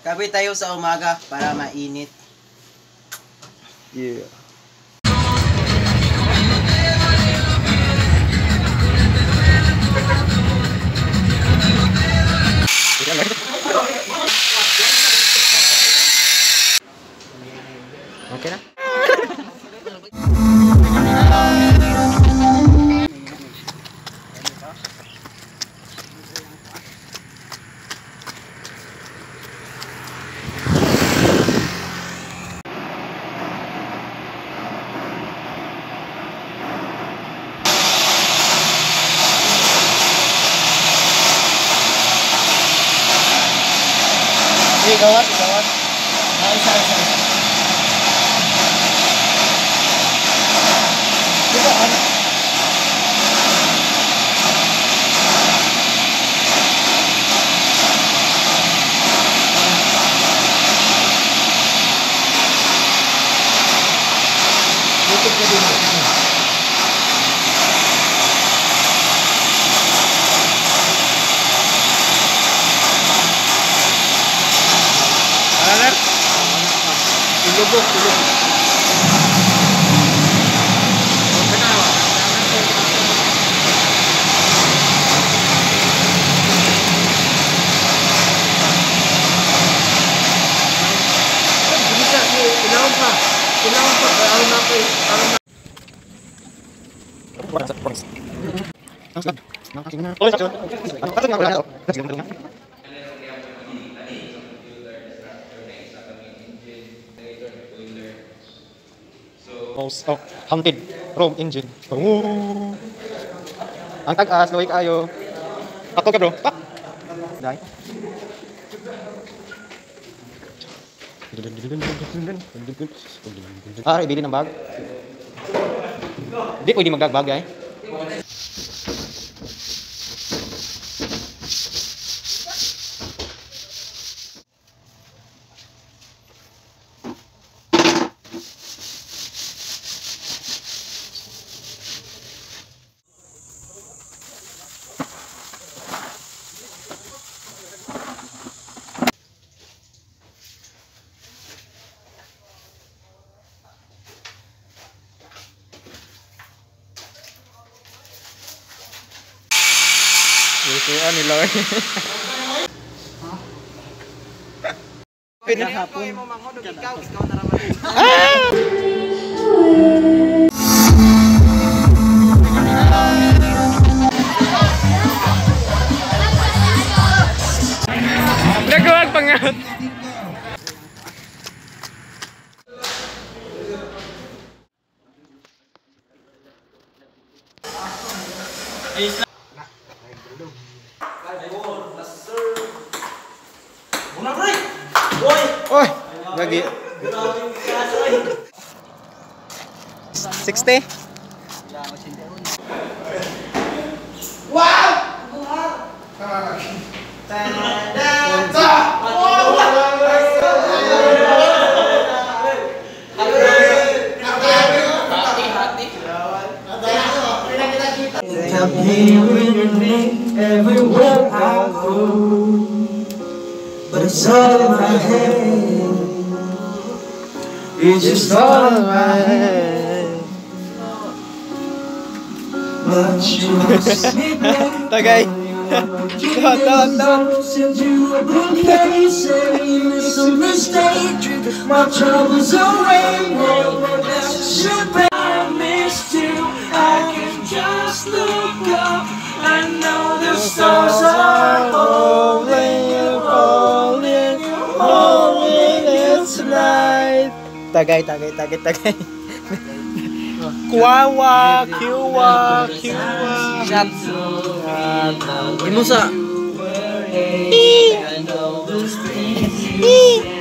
Kape tayo sa umaga para mainit. Yeah. Okay na? Sige, gawan, gawan. Ay, isa, isa, isa. dulu bu dulu Terima kasih. house Oh, haunted Rome engine. Oh. Ang tagas, luwi kayo. Pakto ka bro. Pak! Dai. Ah, ibili ng bag. Hindi, pwede magdagbag, guys. Yusuan ni Loy. Pinahapon. Nagawag pangat. Oy, gagi. 60. Wow! With me everywhere I go it's all in my head. It's just all in my head. But you must admit Tagay. Tahan, tahan, tahan. Send you a bouquet, saying it's a mistake. Drink my troubles away. Well, that's a champagne. I missed you. I can just look Tagay, tagay, tagay, tagay. Kuwawa, kiwa, kiwa. Shot. Imusa. Ee.